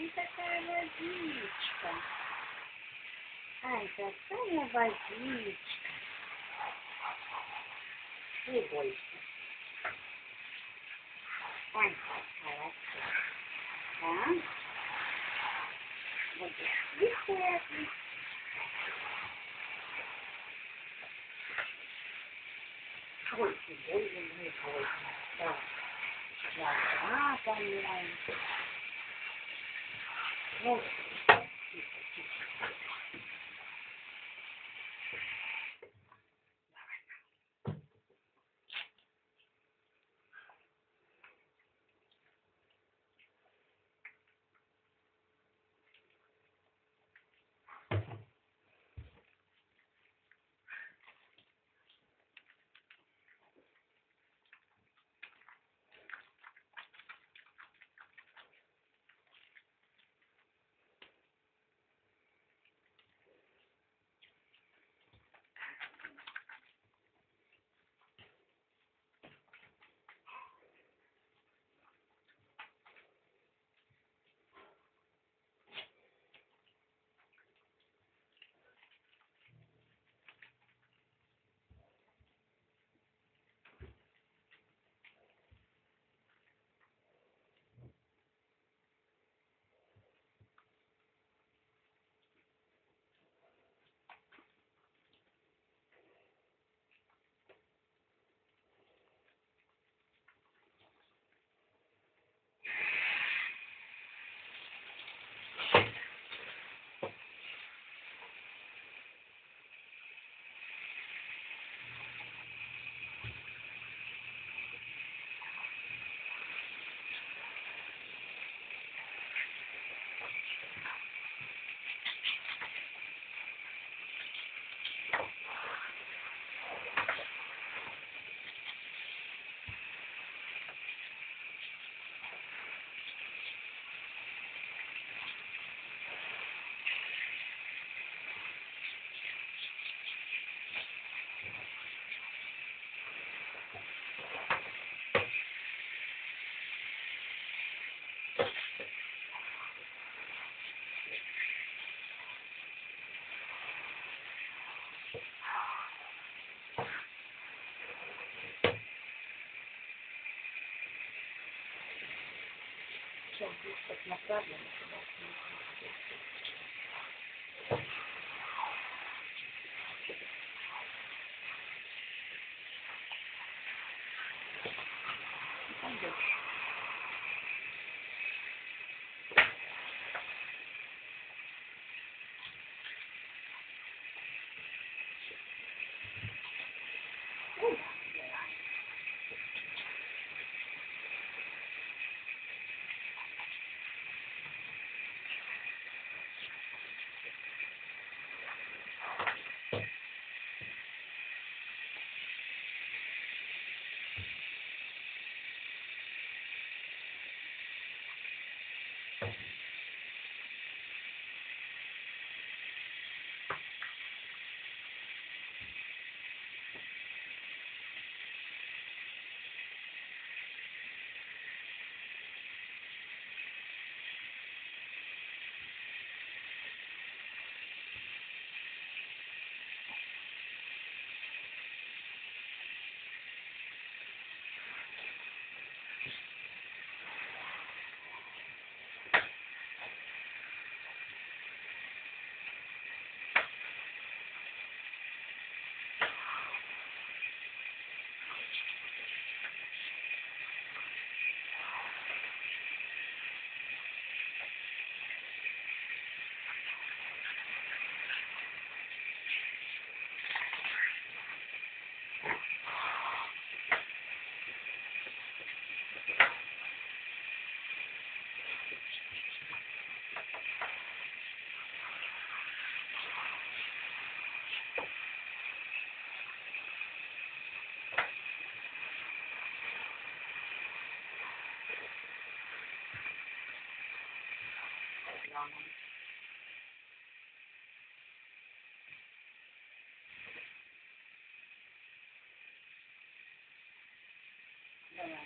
Ай, какая водичка. Ай, какая водичка. Не бойся. Ай, молодец. Да? Будешь тихая. Ой, больно, не больно. Да. Глаза помяем. Ну, Oh. tak naprawdę on them. Yeah.